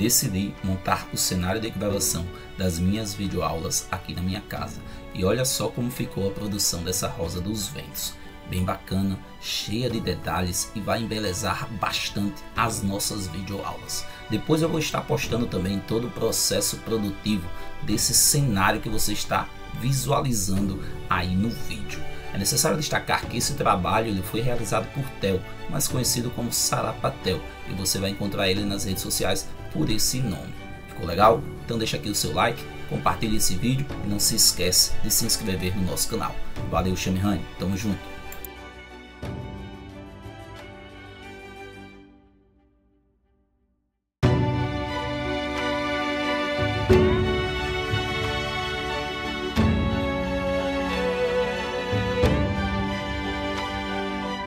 decidi montar o cenário de gravação das minhas videoaulas aqui na minha casa. E olha só como ficou a produção dessa rosa dos ventos. Bem bacana, cheia de detalhes e vai embelezar bastante as nossas videoaulas. Depois eu vou estar postando também todo o processo produtivo desse cenário que você está visualizando aí no vídeo. É necessário destacar que esse trabalho ele foi realizado por Tel, mais conhecido como Sarapatel, e você vai encontrar ele nas redes sociais por esse nome. Ficou legal? Então deixa aqui o seu like, compartilhe esse vídeo e não se esquece de se inscrever no nosso canal. Valeu, Shamihan, tamo junto!